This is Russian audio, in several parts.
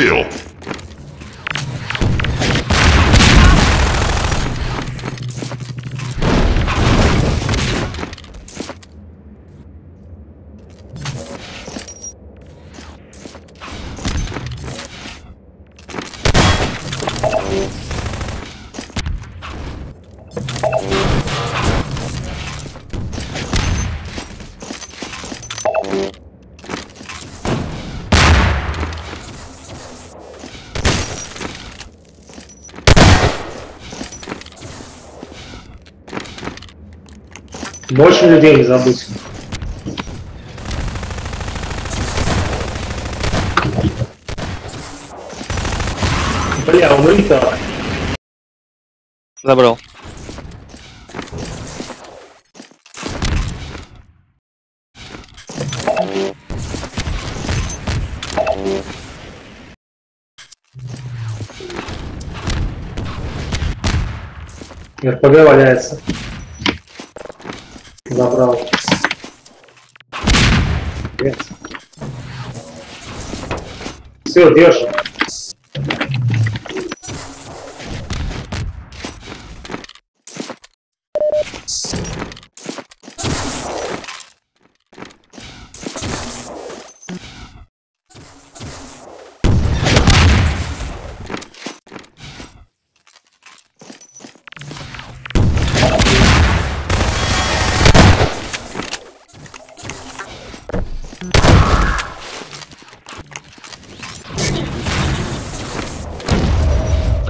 will. Больше людей не забудь. Бля, умри-то. Забрал. РПГ валяется. Забрал. Все, держи.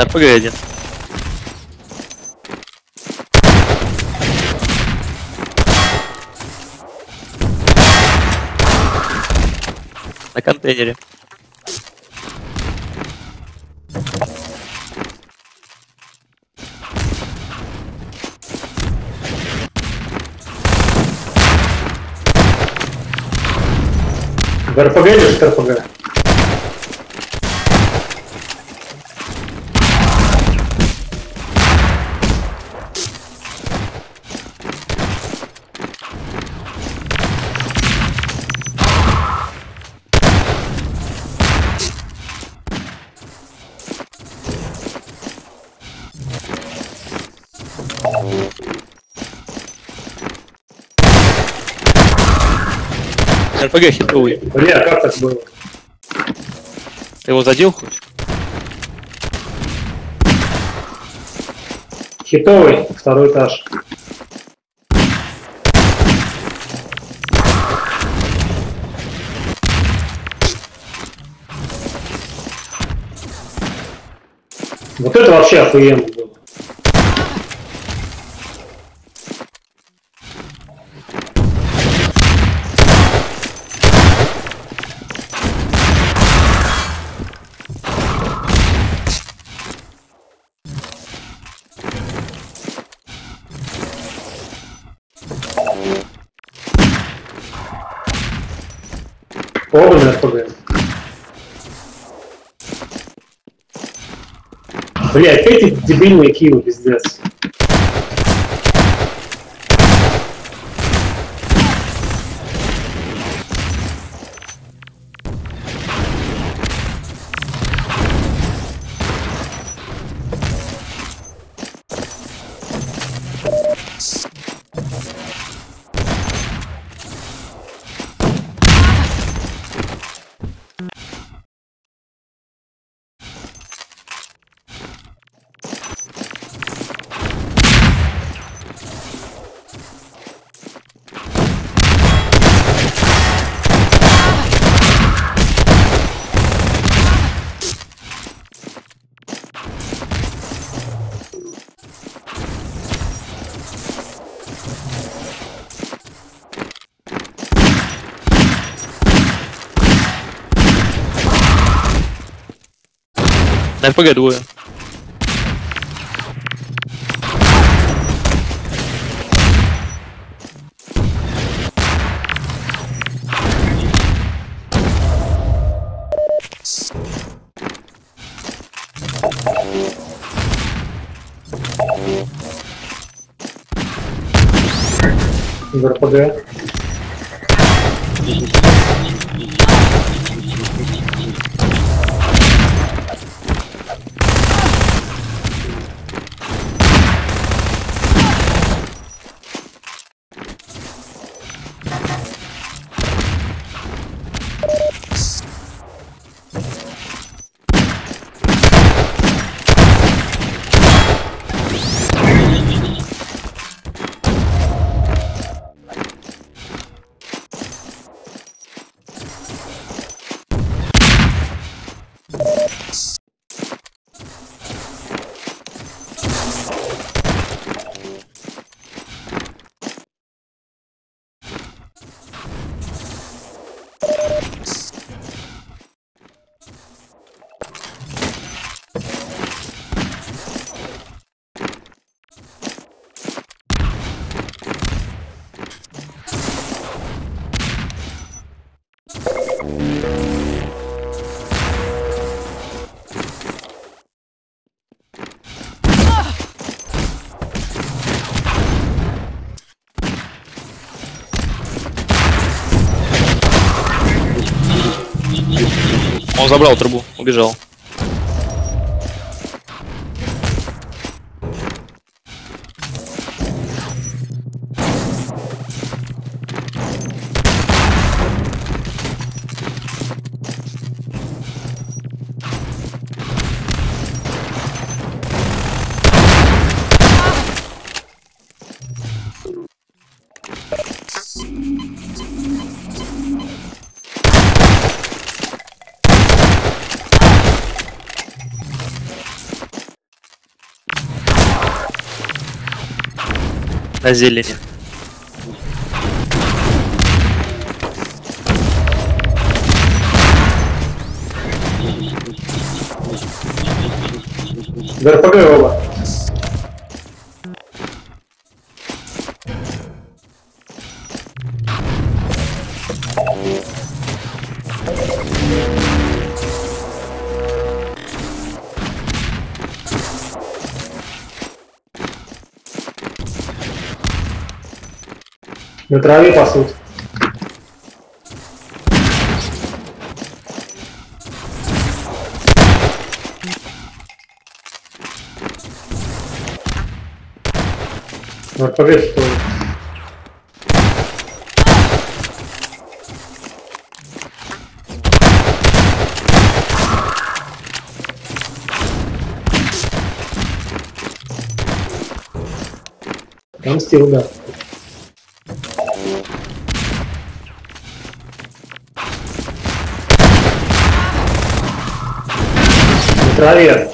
Один. На контейнере. РПГ или РПГ? РПГ хитровый. Бля, как так было? Ты его задел хоть? Хитовый, второй этаж. Вот это вообще охуенно РПГ. Бля, опять эти дебильные киллы, пиздец. На РПГ двое. В РПГ. Забрал трубу, убежал. На зелени. В РПГ оба. На траве пасут. РПГ что? Там стил, да. Траве.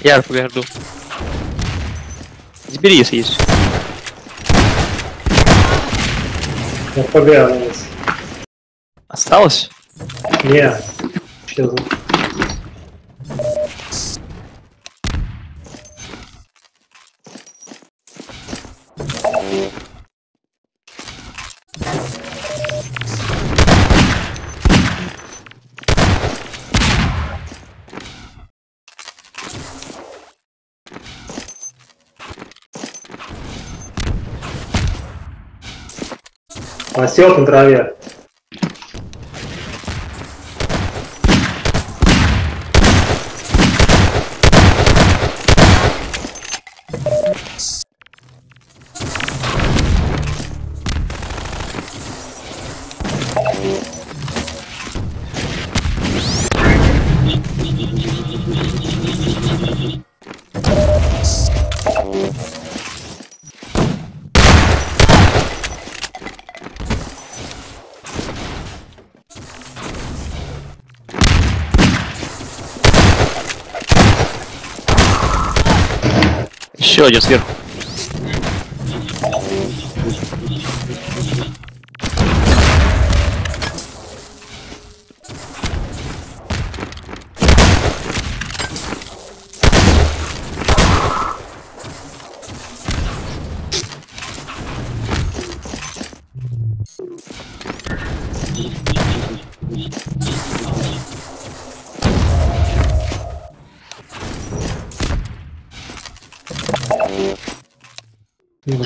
Я жду. Забери, если есть. РПГ анализ. Осталось? Не. Сейчас. Осел на траве. cierro, yo cierro.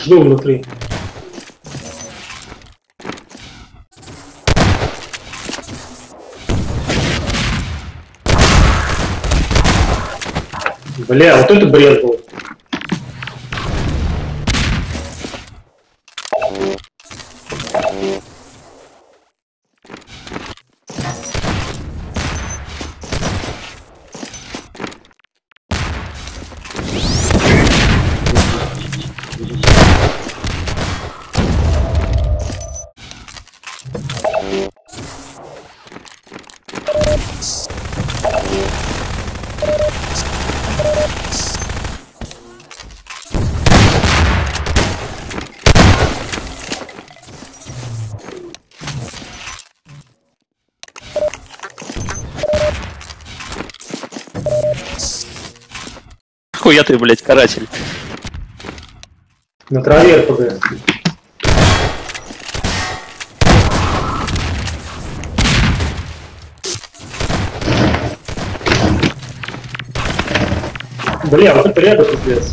Жду внутри. Бля, вот это бред был. Хуя ты, блядь, каратель. На траве РПГ. Бля, вот это рядом пиздец.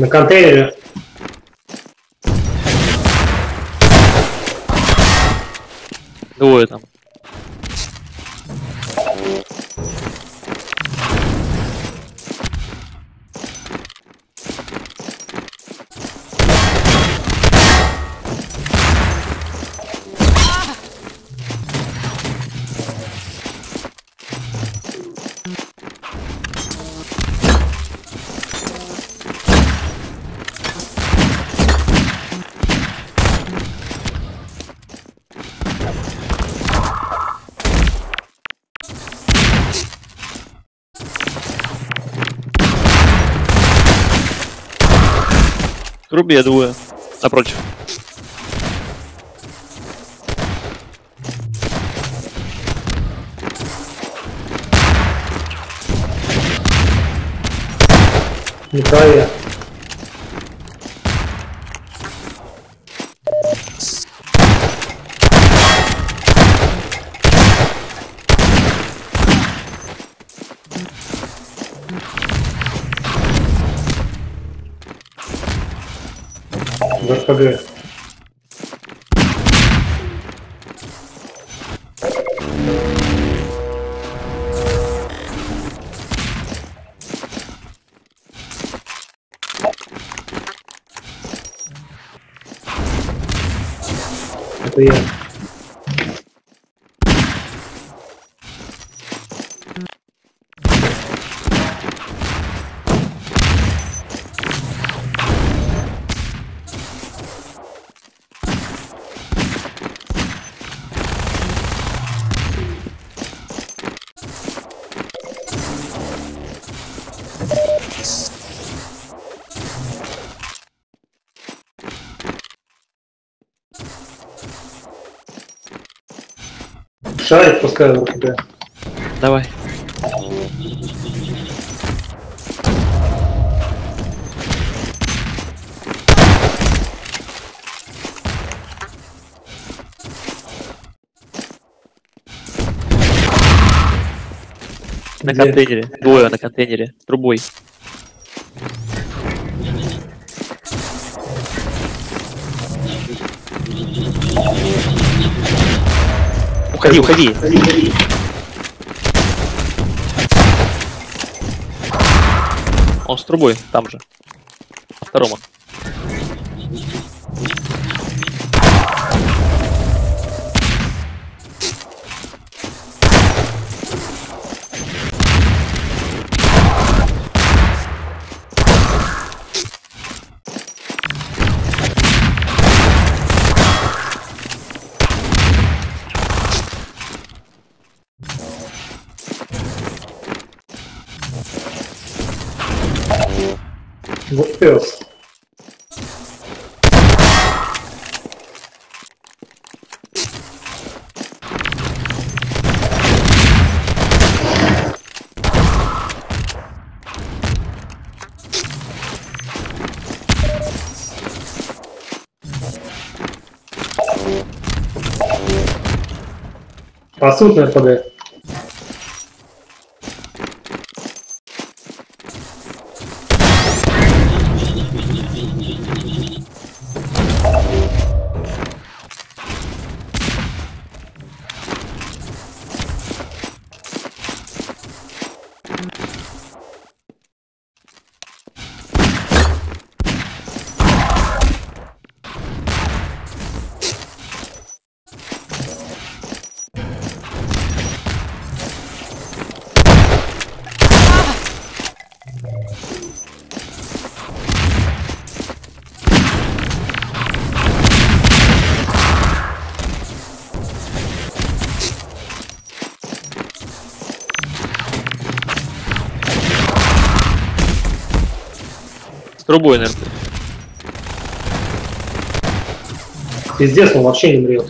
На контейнере. Двое там. В трубе двое. Напротив. В РПГ. Это я. Шарик пускай в РПГ. Давай. На Где? контейнере. Двое на контейнере. Трубой. Уходи, уходи. Он с трубой, там же. На втором он. Вот пес. Трубой, наверное. Пиздец, он вообще не мрет.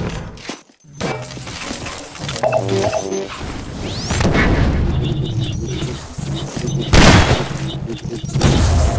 Yeah. Thank you.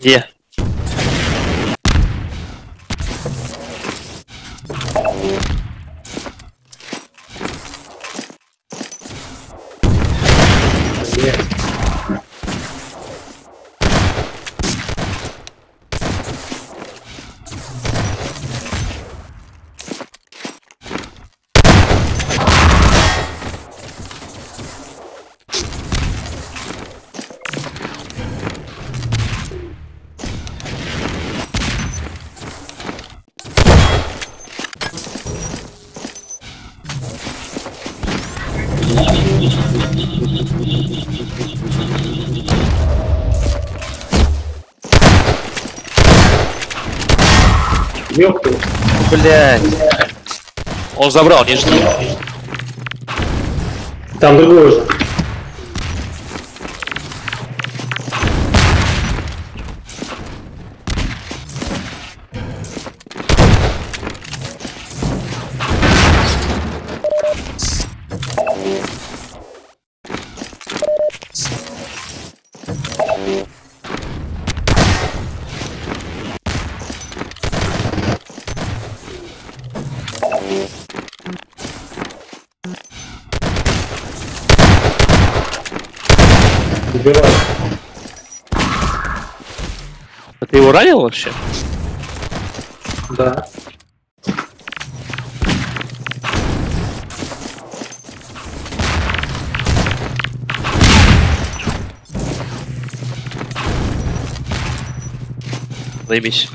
Блядь. Ёпта. Блять. Он забрал, не жди. Там другой уже. Его ранил вообще? Да. Заебись.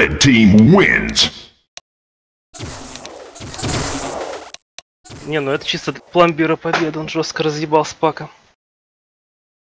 Red team wins. Не, ну это чисто пломбира победа, он жестко разъебал спака.